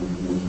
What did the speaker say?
we